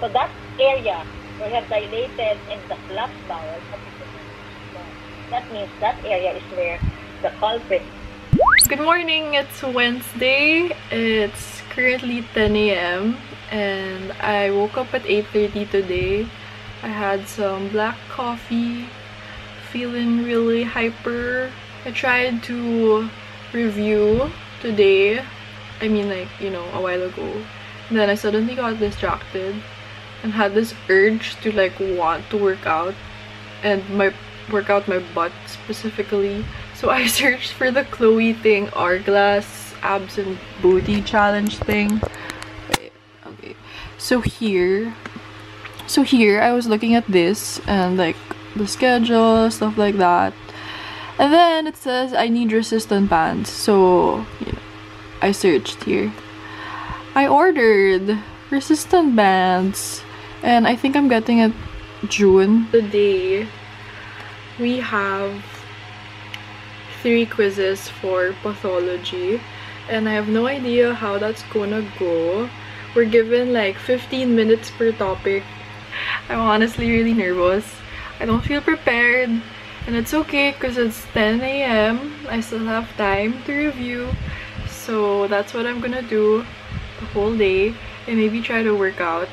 So that area you have dilated in the collapsed bowel, that means that area is where the culprit. Good morning, it's Wednesday. It's currently 10 a.m. and I woke up at 8.30 today. I had some black coffee, feeling really hyper. I tried to review today, I mean like, you know, a while ago. And then I suddenly got distracted and had this urge to like want to work out and my work out my butt specifically. So I searched for the Chloe Ting hourglass abs and booty challenge thing. Okay so here so here I was looking at this and like the schedule stuff like that. And then it says I need resistant bands so you know I searched here. I ordered resistant bands and I think I'm getting it June. Today we have three quizzes for pathology and I have no idea how that's gonna go. We're given like 15 minutes per topic. I'm honestly really nervous. I don't feel prepared and it's okay because it's 10 a.m. I still have time to review so that's what I'm gonna do the whole day and maybe try to work out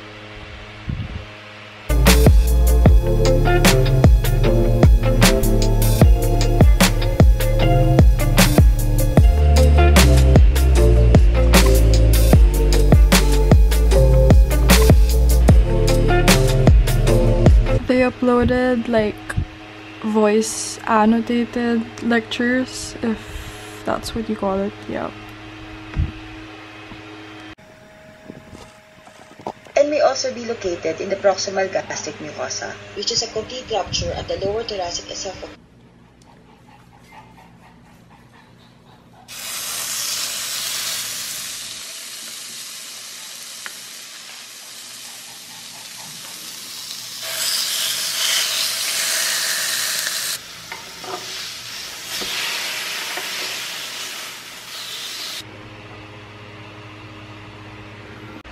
they uploaded like voice annotated lectures if that's what you call it yeah and may also be located in the proximal gastric mucosa, which is a complete rupture of the lower thoracic esophagus.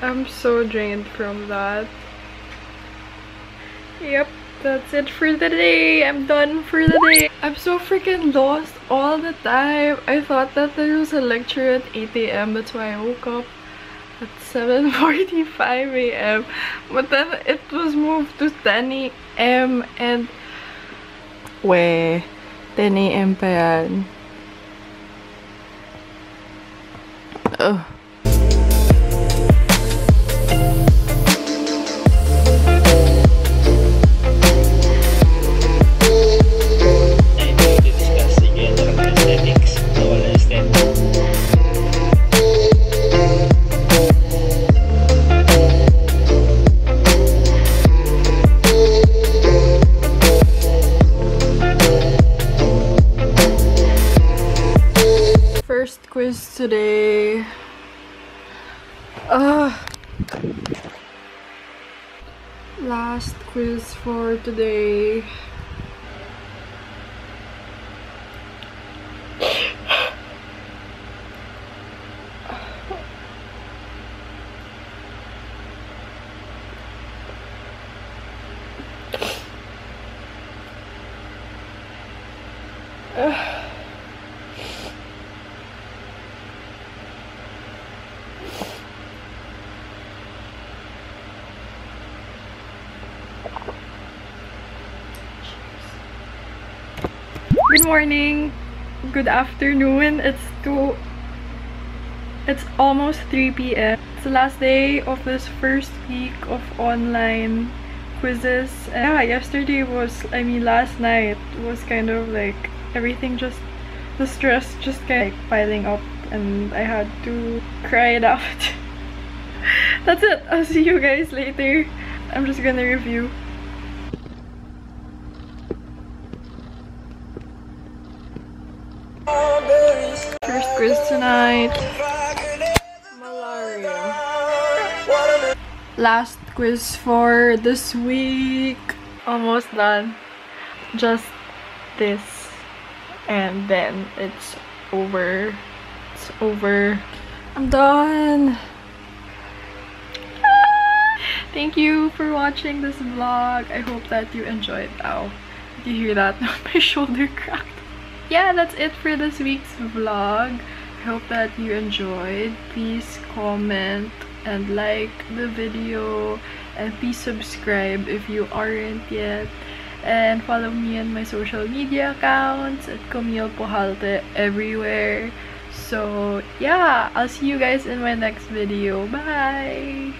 I'm so drained from that. Yep, that's it for the day. I'm done for the day. I'm so freaking lost all the time. I thought that there was a lecture at 8 a.m. That's why I woke up at 7.45 a.m. But then it was moved to 10 a.m. and... Weh, 10 a.m. pa yan. Ugh. First quiz today. Uh, last quiz for today. Good morning. Good afternoon. It's 2 It's almost 3 p.m. It's the last day of this first week of online quizzes. And yeah, yesterday was I mean last night was kind of like everything just the stress just kind of like piling up and I had to cry it out. That's it. I'll see you guys later. I'm just gonna review. Quiz tonight. Malaria. Last quiz for this week. Almost done. Just this. And then it's over. It's over. I'm done. Thank you for watching this vlog. I hope that you enjoyed. Ow. Did you hear that? My shoulder cracked. Yeah, that's it for this week's vlog. Hope that you enjoyed. Please comment and like the video and please subscribe if you aren't yet. And follow me on my social media accounts at Camille Pujalte everywhere. So yeah i'll see you guys in my next video. Bye